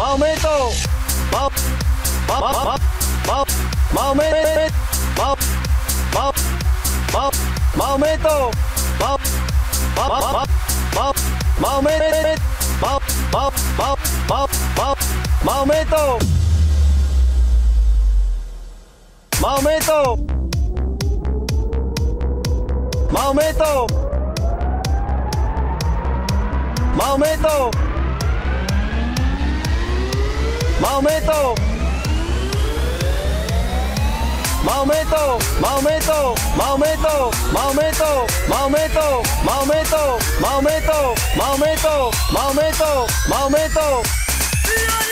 マオメイトマオマママママオメイトマオマママオメイトマオママママオメイトマオマママママオメイトマオメイトマオメイトマオメイト Mahometo. Mahometo, Mahometo, Mahometo, Mahometo, Mahometo, Mahometo, Mahometo, Mahometo, Mahometo, Mahometo. ¡Dios,